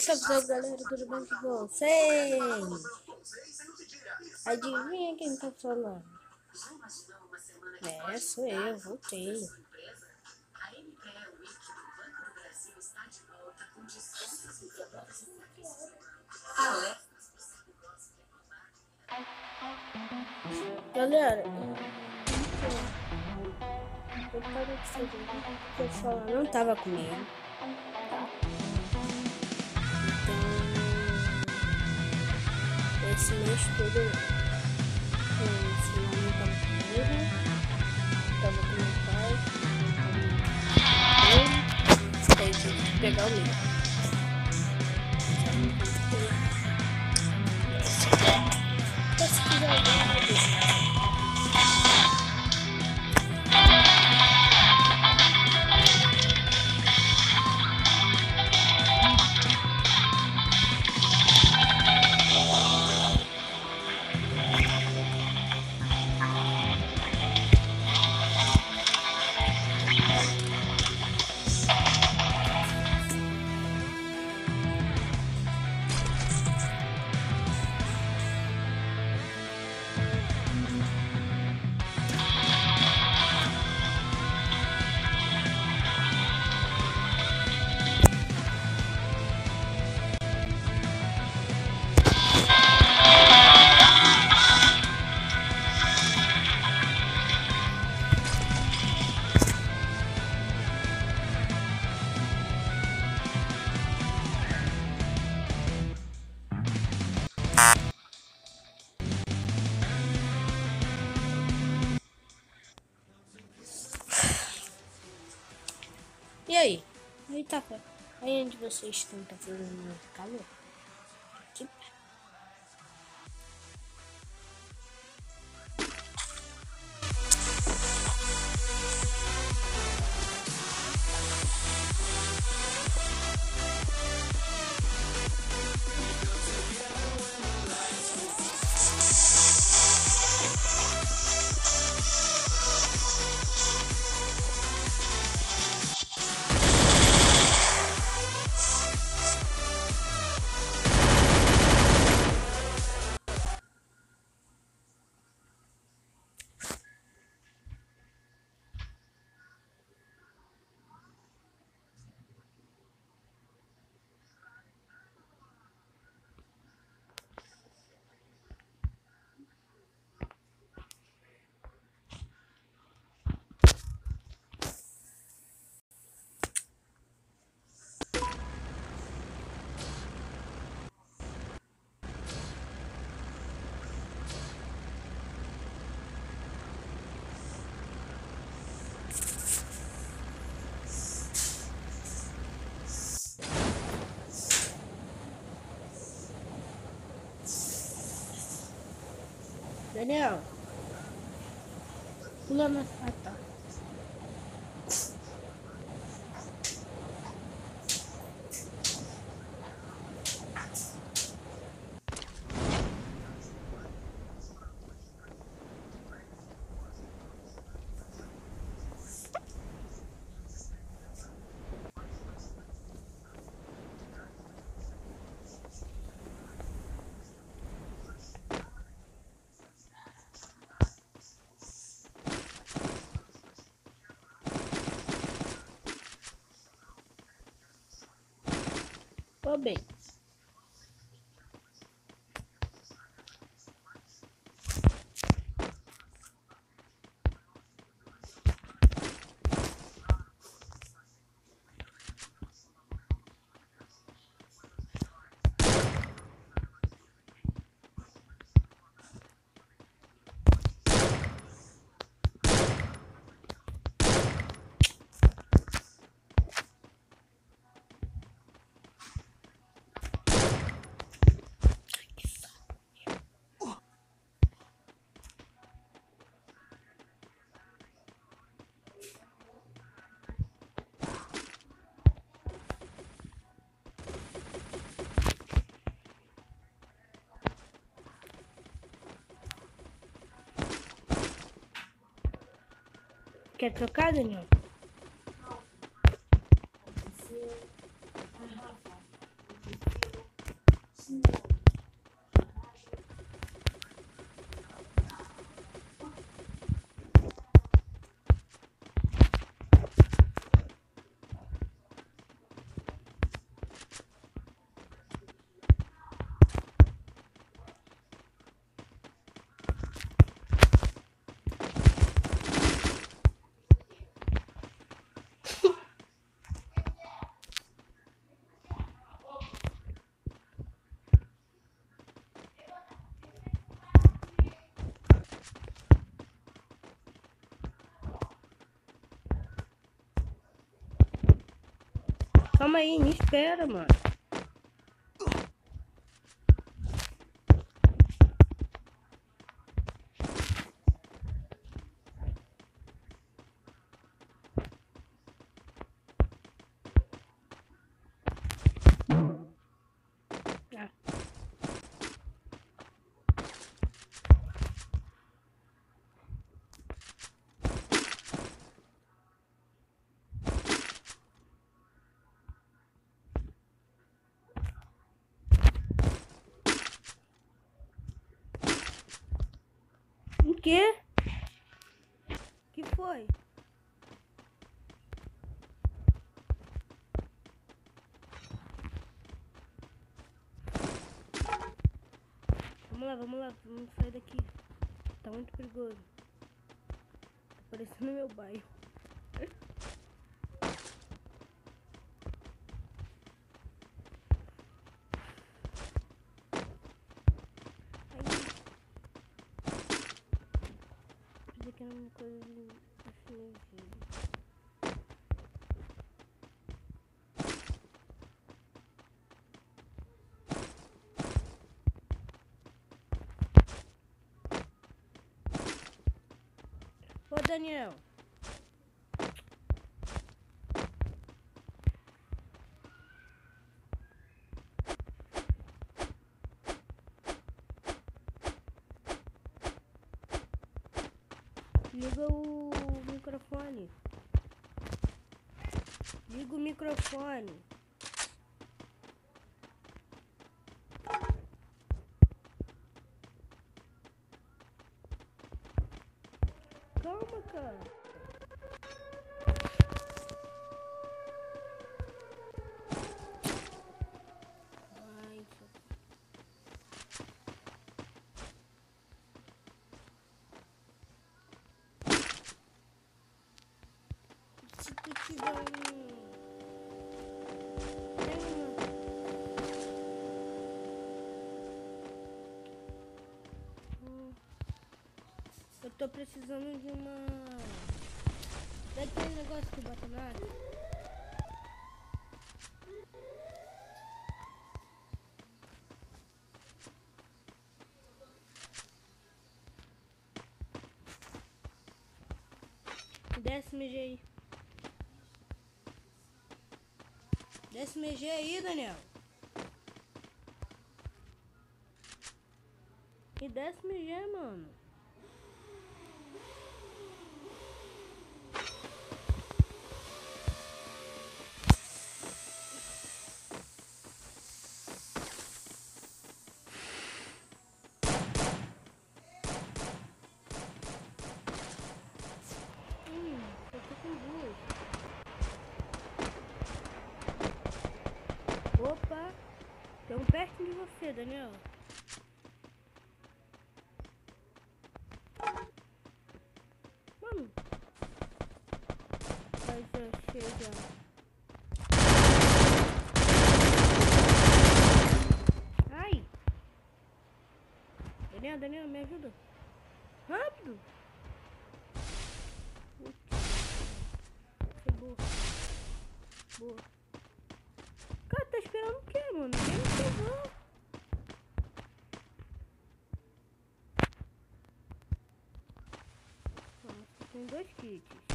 Salve, galera, tudo bem com vocês? Adivinha quem tá falando? É, sou eu, voltei. Galera, eu parei não tava comigo. Tá? Então, esse mês todo eu não tava comigo, tava com meu pai, eu, daí tive que pegar o meu. Se quiser Aí onde vocês estão, tá fazendo calor? Aqui Daniel. Pula na. Ah, Quer trocar, Daniel? Não. Calma aí, me espera, mano. quê? Que foi? Vamos lá, vamos sair daqui. Tá muito perigoso. Tá parecendo meu bairro. uma coisa assim. Ô Daniel. Liga o microfone. Liga o microfone. Tô precisando de uma... Daquele negócio que bota na água. Desce, MG aí. Desce MG aí, Daniel. E desce MG, mano. Estão Daniel. Mano. Mas já. Ai. Daniel, Daniel, me ajuda. Rápido. Boa. Boa esperando o quê, mano? Ninguém me salvou. Nossa, tem dois kits.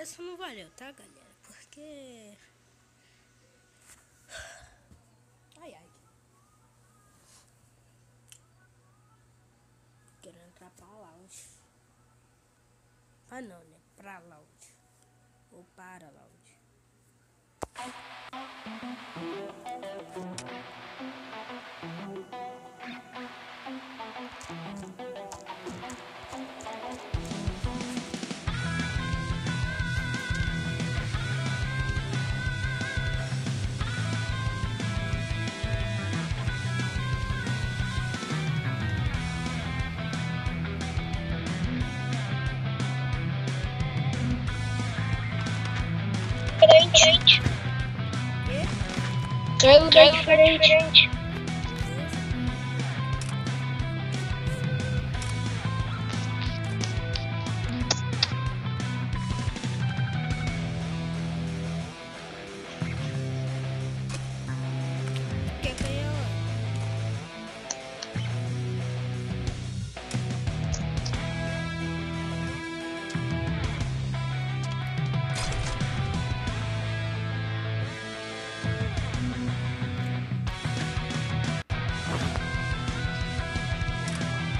Essa não valeu, tá, galera? Porque... Ai, ai. Quero entrar pra lounge. Ah, não, né? Pra lounge. Ou para, Loud. Quê? É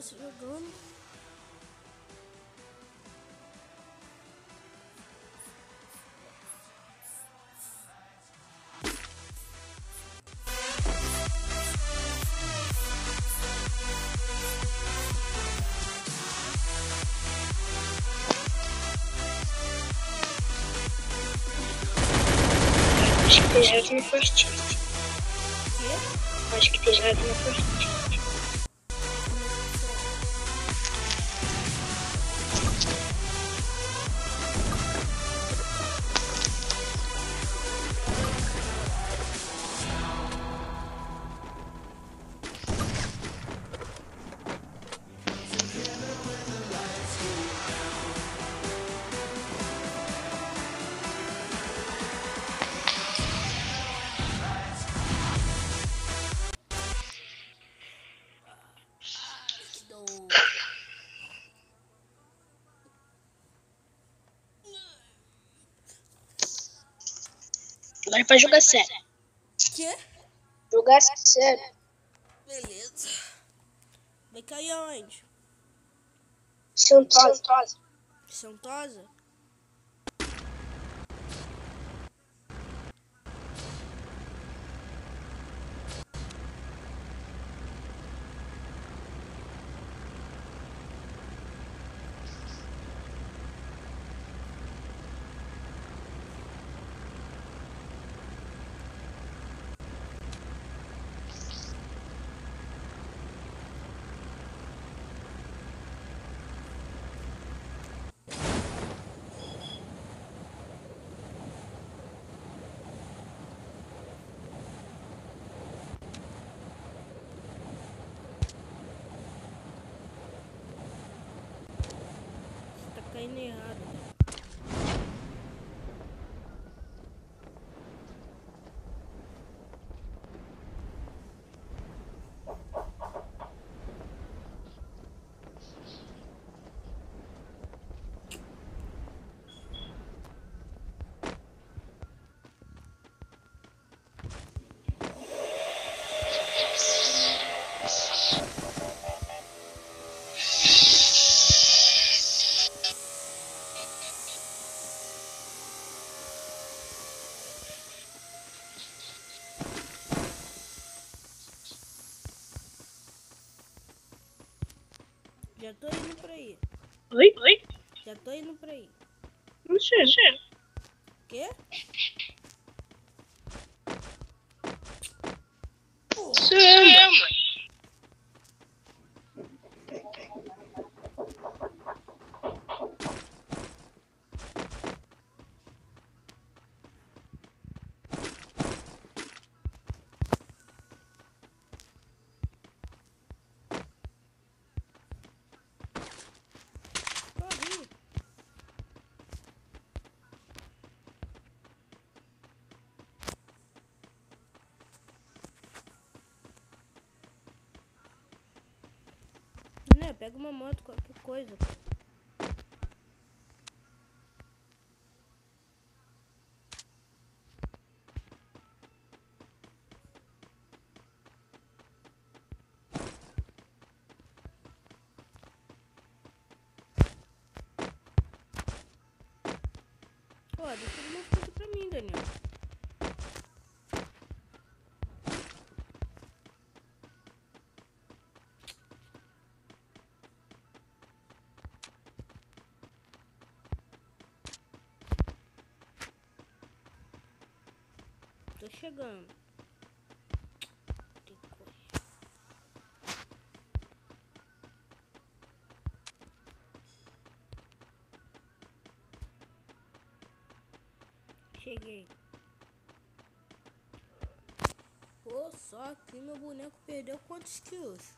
Jogando. Acho que tem no Fortnite. Quê? Acho que tem jogado no Fortnite. Pra jogar sério. Quê? Jogar sério. Beleza. Vai cair aonde? Santosa. Santosa? Você tá caindo errado. Já tô indo pra aí. Oi? Oi? Já tô indo pra aí. Não sei. Quê? Caramba. Pega uma moto, qualquer coisa. pô. Ó, deixa uma coisa pra mim, Daniel. Tô chegando. Cheguei. Pô, só que meu boneco perdeu quantos quilos?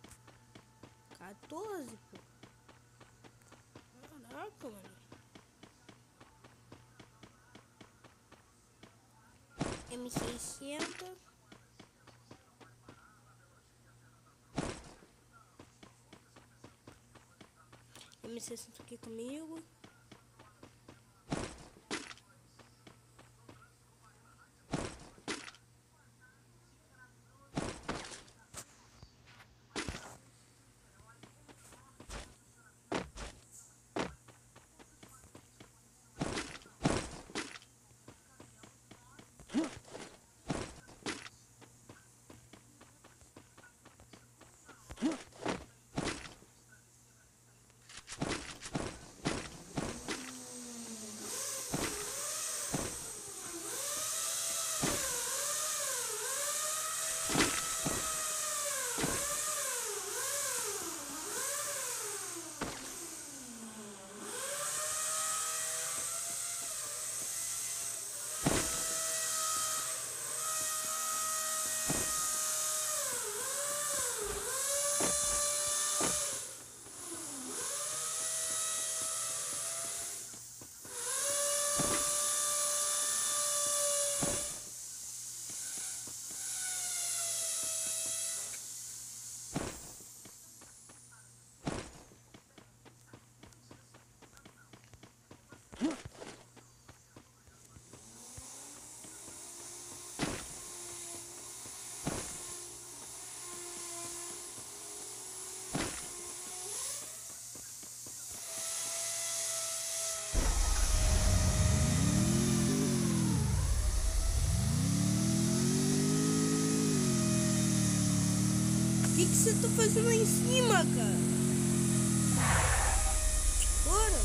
14, pô. Caraca, mano. M600. M600 aqui comigo. Você tá fazendo aí em cima, cara? Bora.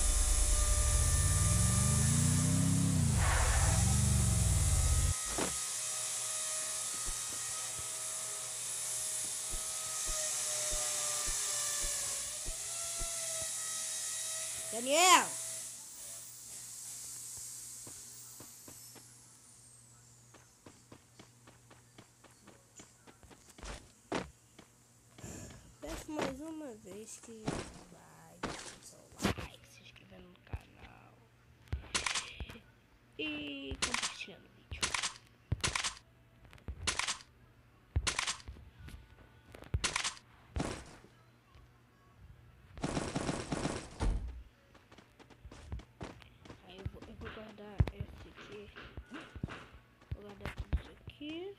Daniel! Peço mais uma vez que vai, deixa o seu like, se inscrever no canal e compartilhando o vídeo. Aí eu vou, eu vou guardar esse aqui. Vou guardar tudo isso aqui.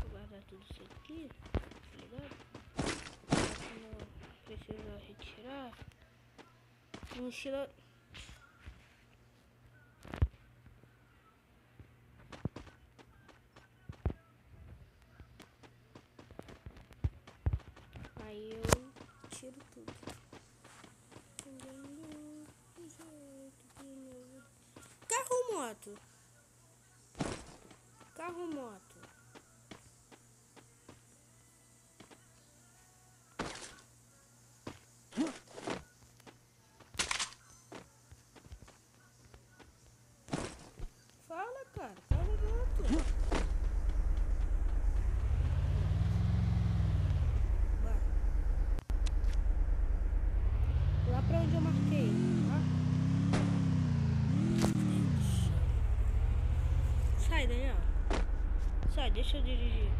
Vou guardar tudo isso aqui, tá ligado? Pra Não precisa retirar. Mochila. Aí eu tiro tudo. Carro moto? Carro moto? Fala, cara. Fala moto. Vai. Lá pra onde eu marquei, tá? Sai, Daniel. Sai, deixa eu dirigir.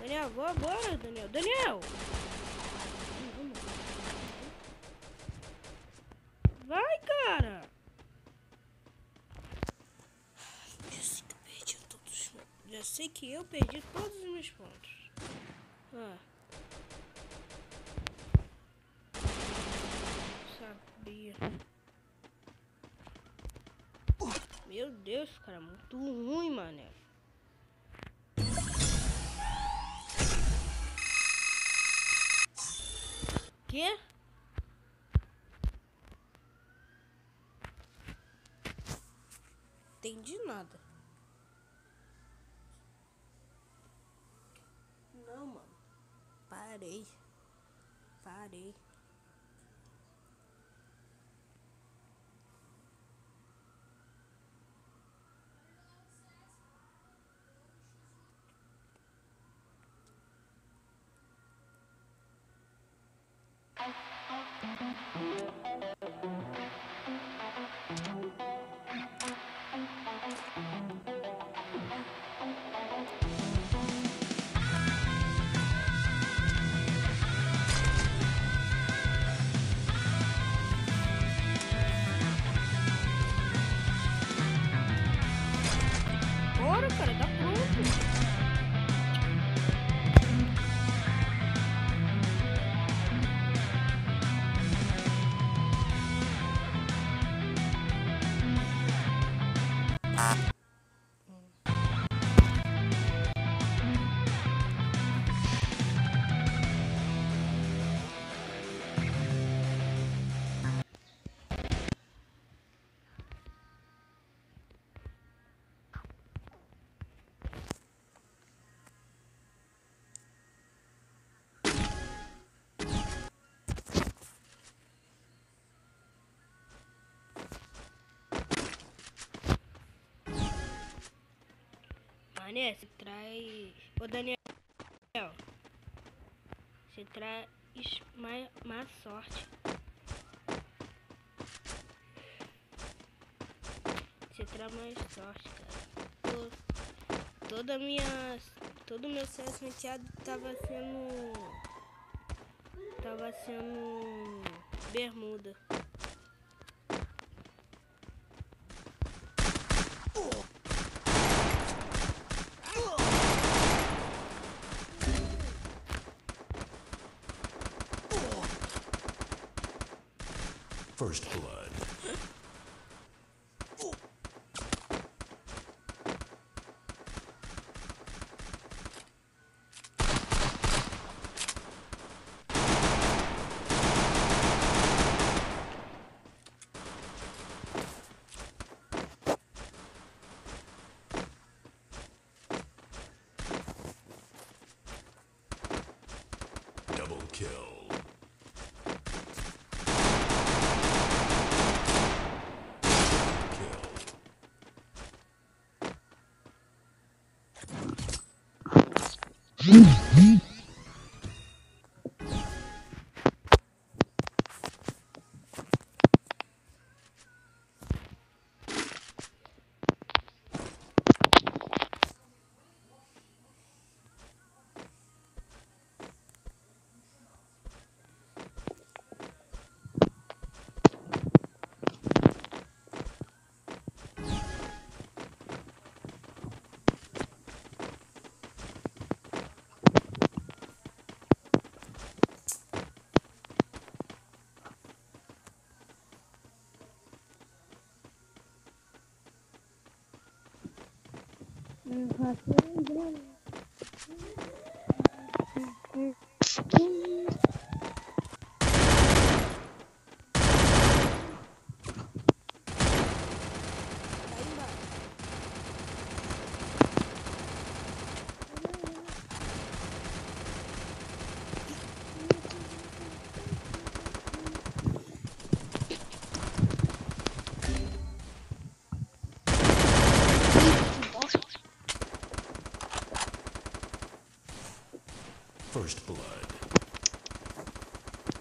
Daniel, vou agora, Daniel. Daniel! Vai, cara! Já sei que eu perdi todos os Já sei que eu perdi todos os meus pontos. Ah. Sabia. Meu Deus, cara, muito ruim, mané. Quê? Entendi nada. Não, mano. Parei. Parei. Mané, você traz. Ô Daniel. Você traz mais, mais sorte. Você traz mais sorte, cara. Tô- toda minha. Todo meu CS ranqueado tava sendo. Tava sendo. Bermuda. First blood. Tá embaixo. First blood. xê, xê, xê.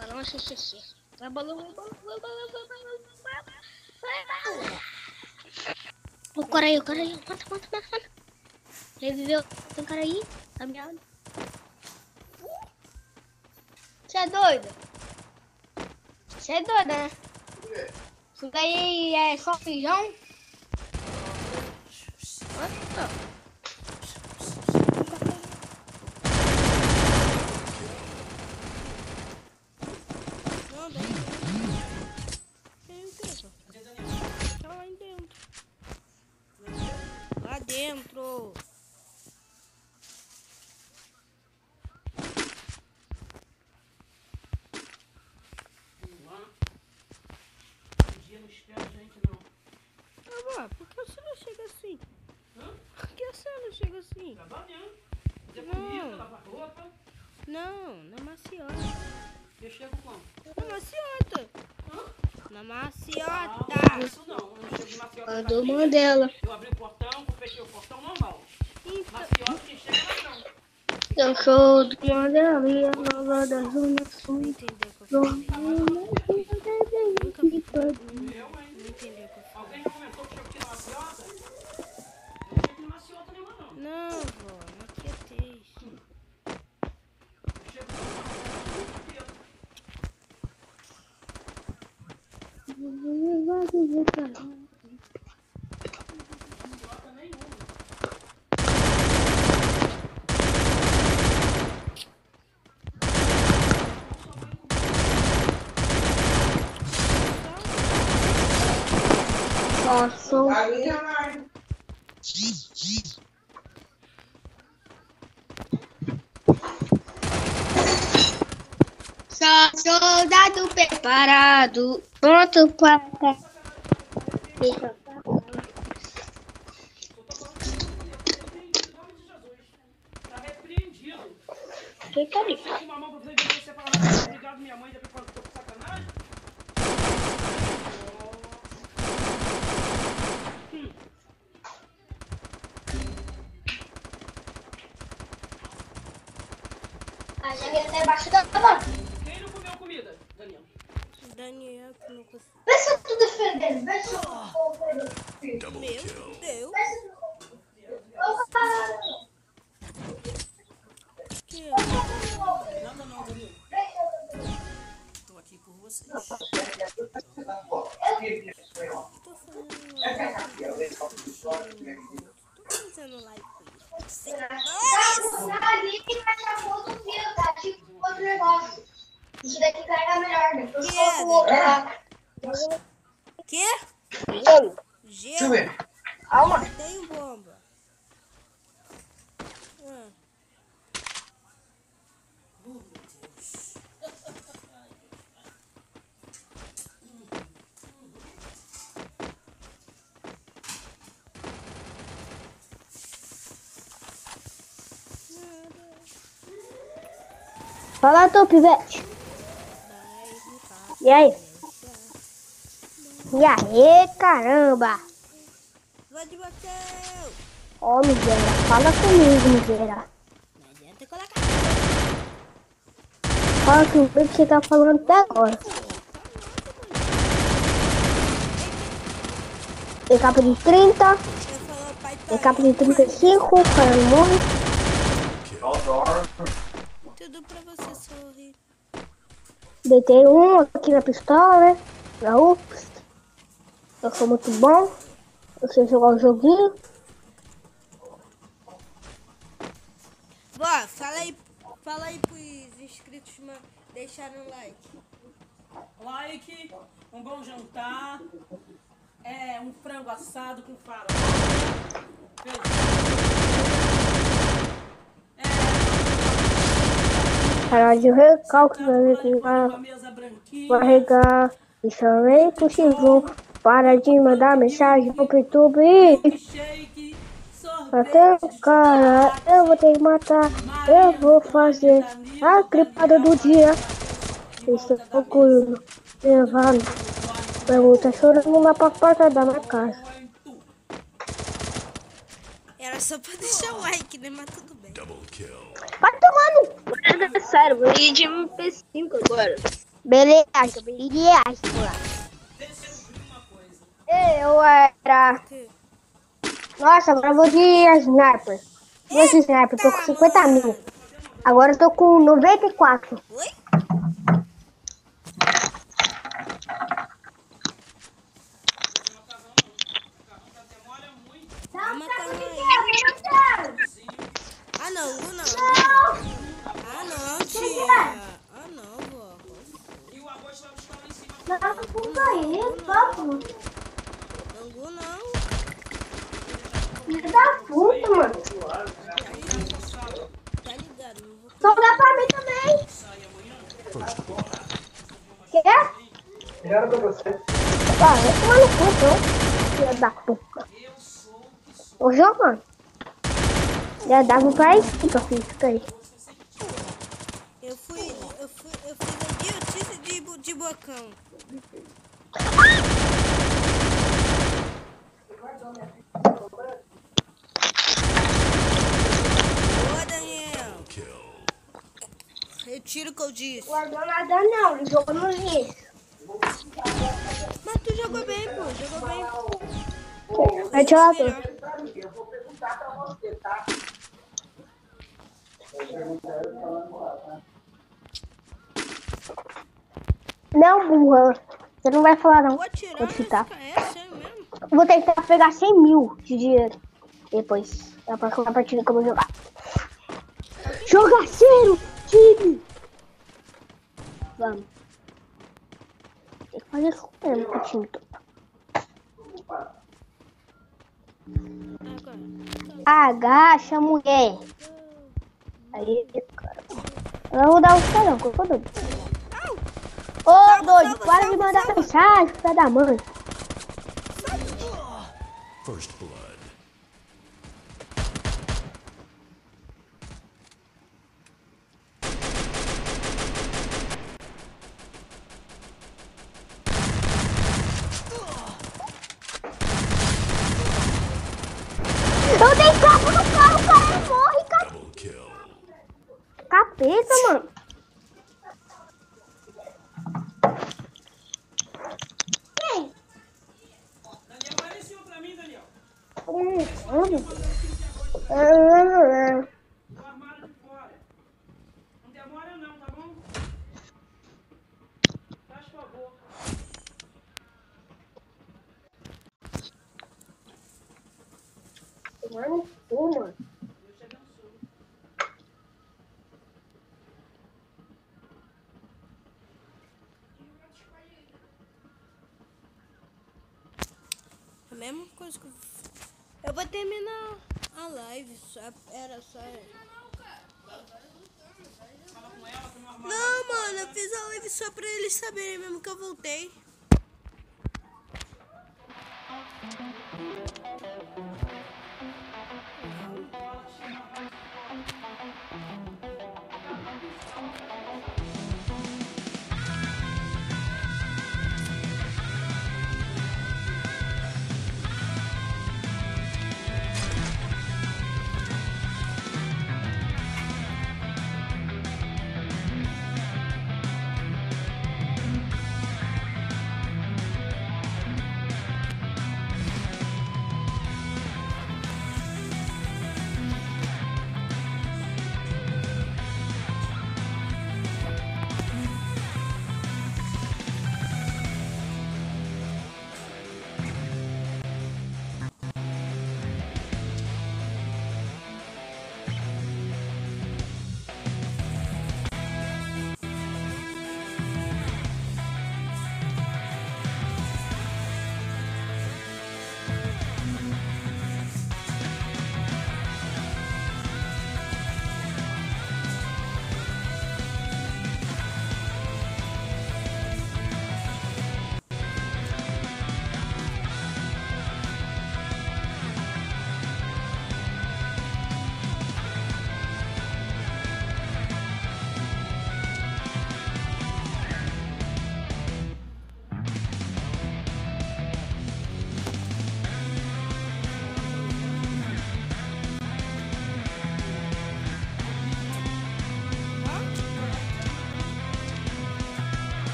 Vai, balão, vai, balão, vai, balão, vai, balão, vai, balão, vai, balão. O cara aí, o cara aí. Mata, mata, mata, mata. Reviveu. Tem um cara aí. Tá mirado. Você é doido? Você é doido, né? Isso daí é só feijão? Que não chega assim? Trabalhando. Fazer Não. comida, lavar roupa. Não, na maciota. Eu chego como? Na maciota. Hã? Na Ah, maciota. isso não. Eu não chego de maciota. Mandela. Eu abri o portão, fechei o portão normal. Então, Maciota, quem chega é ladrão. Eu sou do Mandela e a nova da Zona Sul. não entendeu o que eu Não, falei. não, não, Nunca não, vi. não, Eu, hein? Não entendeu o que eu falei. Alguém já comentou que chego aqui na maciota? Não chego de maciota nenhuma, não. Não, vó, não aquietei. Eu chego normal. Maciota nenhuma. Posso. Só soldado pronto para. Tá repreendido. Que que é isso? Com uma mão pra fazer você separar. Obrigado, minha mãe, depois quando tô com sacanagem. Hum. Tá embaixo da cama. Quem não comeu comida, Daniel? Daniel que não conseguiu. Vê se eu tô defendendo. Vê se eu tô defendendo. Double Meu kill. Deus. Que? Nada não, Danilo. Tô aqui por vocês. Tô fazendo. Tô fazendo live com você. Ali que vai a foto viu, tá? Tipo outro negócio. Isso daqui carrega melhor. Depois eu coloco o outro lá. Que? Gelo. Gelo? ver. Calma. Tenho bomba. Ah. Fala tu, pivete. E aí? E aí, caramba? Ó, miséria. Fala comigo, miséria. Não adianta colocar. Fala comigo que você tá falando até agora. Tem capa de 30, Eu falo, pai, tem tá capa de 35, o cara morre. Tudo pra você sorrir. Deitei um aqui na pistola, né? Na UPS. Eu sou muito bom. Eu sei jogar o joguinho. Vó, fala aí, fala aí pros inscritos ma- deixarem um like. Like, um bom jantar. É, um frango assado com farol. Parar de recalque, vai regar, vai regar. Chamei pro X1. Para de mandar mensagem pro YouTube. Até o cara, eu vou ter que matar. Eu vou fazer a gripada do dia. Estou procurando levar. Pergunta chorando lá pra porta da minha casa. Era só pra deixar o like, né? Mas tudo bem. Double kill. Vai tomando. Sério, vou ir de MP5 agora. Beleza, beleza. Eu era. Nossa, agora eu vou de sniper. Vou de sniper, tô com 50 mil. Agora eu tô com 94. Oi? Ah, macarrão Já dava pra equipa, filho. Fica aí. Eu fui, eu fui, eu fiz a idiotice de, de bocão. Boa, Daniel. Retiro o que eu disse. Guardou nada não, ele jogou no lixo. Mas tu jogou bem, pô. Jogou bem. Jogador. Melhor. Eu vou perguntar pra você, tá? Não, burra. Você não vai falar não. Vou atirar Vou nessa é. Vou tentar pegar 100 mil de dinheiro. Depois, da próxima partida que eu vou jogar. Jogaceiro, time! Vamos. Tem que fazer isso mesmo com o time todo. Agacha, mulher. Aí, cara. Eu não vou dar que eu tô doido. Ô, doido, para de mandar mensagem, filha da mãe. First blood. Eu dei capa no cara, o cara morre, cara. Double kill. Capeta, mano. Quem? Daniel, vai lá em cima pra mim, Daniel. Hum, hum. Hum, O armário de fora. Não demora não, tá bom? Faz favor. Mano, tu, mano. Deus te abençoe. A eu... Eu vou terminar a live. Só, era só... Não, mano, eu fiz a live só pra eles saberem mesmo que eu voltei.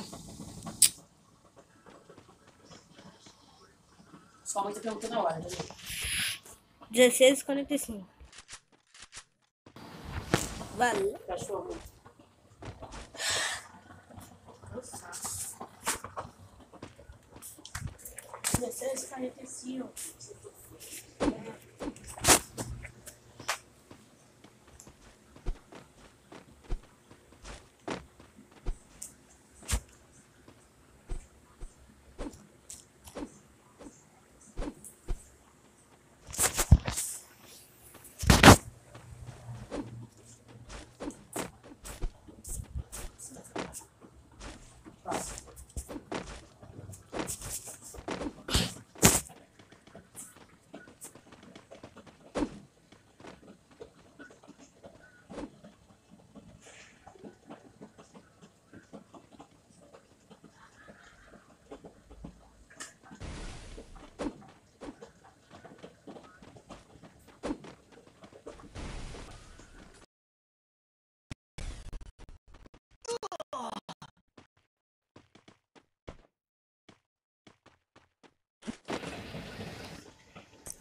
tá. Sua mãe tá perguntando a hora, né? 16h45. Valeu. Cachorro. Cansaço. 16h45.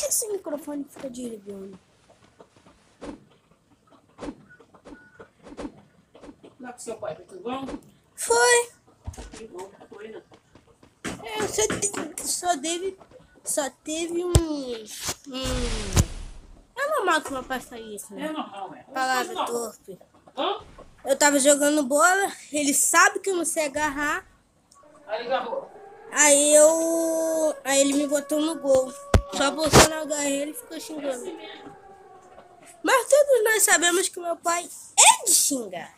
Que esse microfone fica desligando? Lá com seu pai, foi tudo bom? Foi. Que bom, foi, né? É, só, só teve. Só teve um. um é normal que meu pai faça isso, É né? normal, é. Palavra Não. torpe. Hã? Eu tava jogando bola, ele sabe que eu não sei agarrar. Aí ele agarrou. Aí eu. Aí ele me botou no gol. Só eu não agarrar ele ficou xingando. Mas todos nós sabemos que meu pai é de xingar.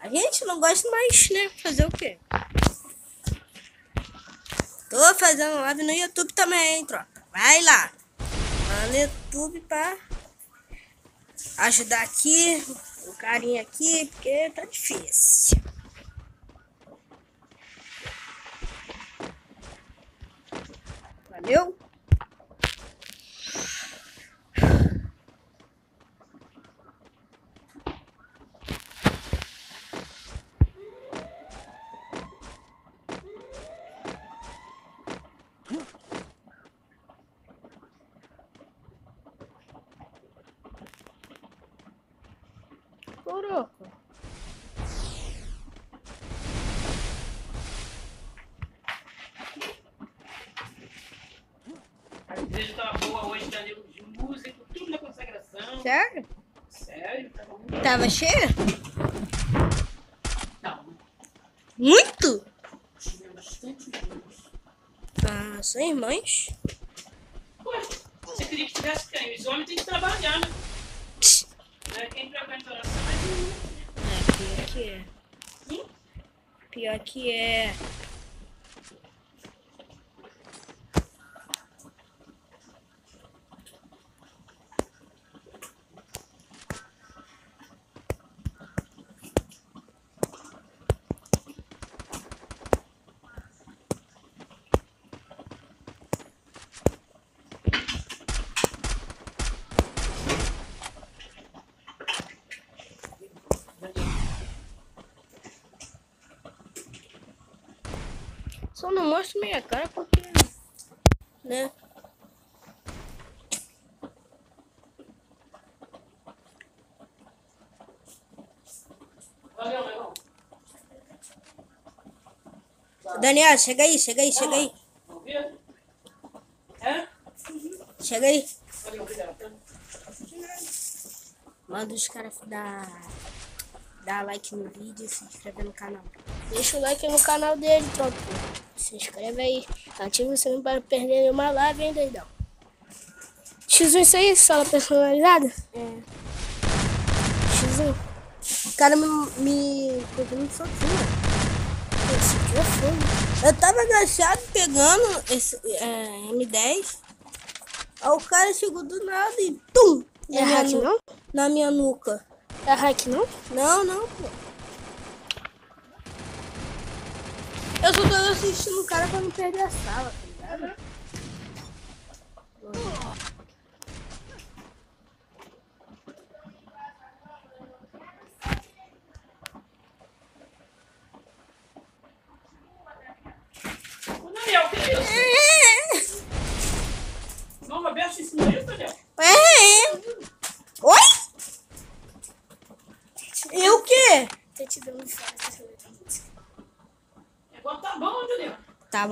A gente não gosta mais, né? Fazer o quê? Tô fazendo live no YouTube também, hein. Vai lá. Lá no YouTube pra ajudar aqui, o carinha aqui, porque tá difícil. Valeu? Coroca. A igreja tava boa hoje, tá livro de música, tudo na consagração. Sério? Sério, tava cheia? Não, Muito? gente. Ah, são irmãs. Ué, você queria que tivesse quem? Os homens têm que trabalhar, né? Né? Quem frequenta oração é É, pior que é. Hum? Pior que é. Só não mostro minha cara porque. Né? Daniel, chega aí, chega aí, chega aí. Chega aí. Manda os caras dar, dar like no vídeo e se inscrever no canal. Deixa o like no canal dele, pronto. Se inscreve aí. Ativa o sininho para não perder nenhuma live, hein, doidão. X1 isso aí, sala personalizada? É. X1. O cara me, me no soquinho. Esse aqui é fogo. Eu tava agachado pegando esse é, M10. Aí o cara chegou do nada e tum! É hack, nu- não? Na minha nuca. É hack, não? Não, não, pô. Eu assistindo o cara pra não perder a sala, tá ligado? quê? Tô te dando fora dessa música. Agora tá bom, Julião. Tá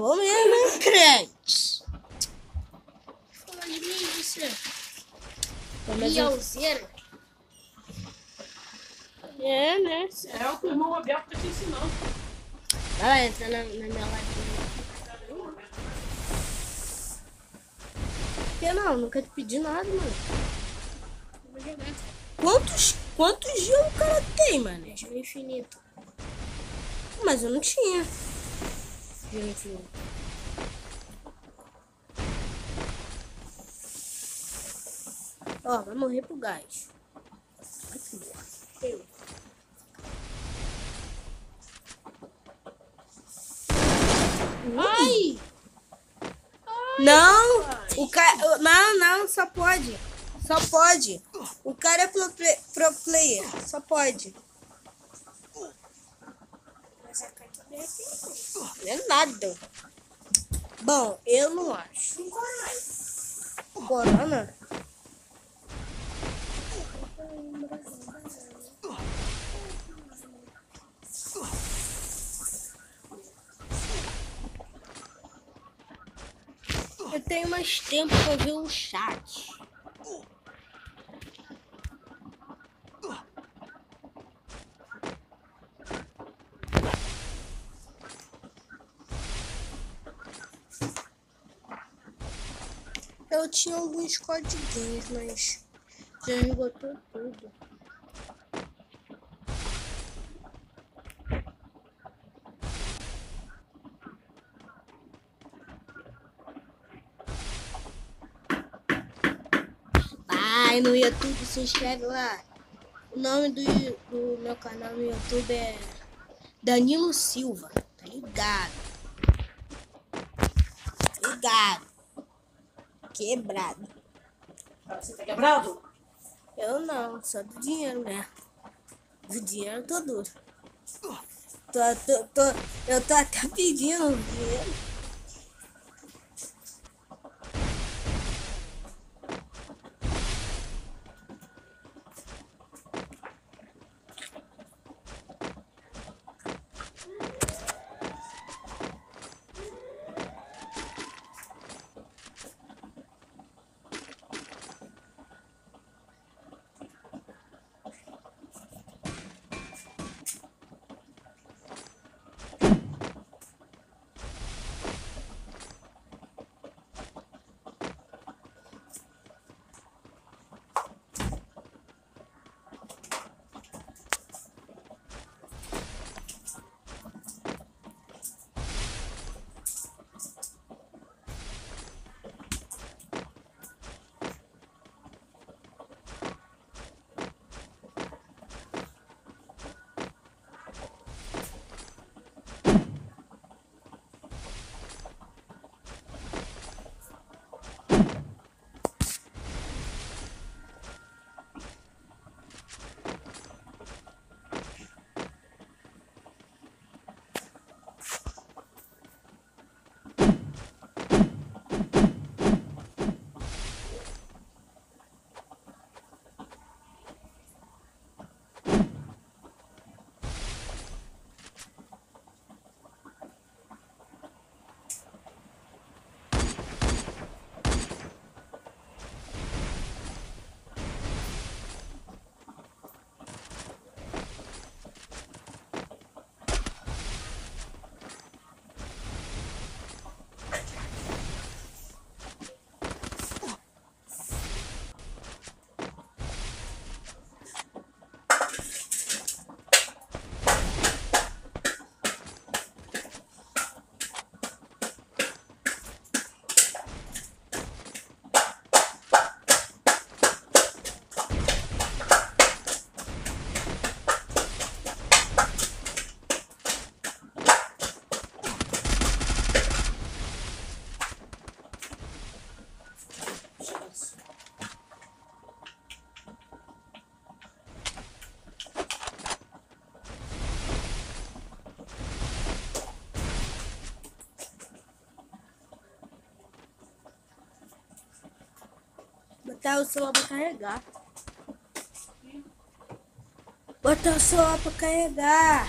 hein, crente? Falando de mim, você. Miauzeira. É, né? É o que o irmão Abel tá te ensinando. Vai lá, entra na, na minha live. Que não, nunca te pedi nada, mano. Quantos, quantos dias o cara tem, mano? Gelo infinito. Mas eu não tinha. Gelo infinito. Ó, vai morrer pro gás. Eu. Ai! Não! O cara. Não, não, só pode. Só pode. O cara é pro, pro player. Só pode. Não é nada. Bom, eu não acho. Corona? Eu tenho mais tempo pra ver o chat. Eu tinha alguns codiguinhos, mas já esgotou tudo. Vai no YouTube, se inscreve lá. O nome do, do meu canal no YouTube é Danilo Silva. Tá ligado? Tá ligado? Quebrado. Você tá quebrado? Eu não, só do dinheiro mesmo. Do dinheiro eu tô duro. Tô, tô, tô, eu tô até pedindo dinheiro. Botar o celular pra carregar. Bota só pra carregar.